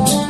Thank you.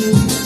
you.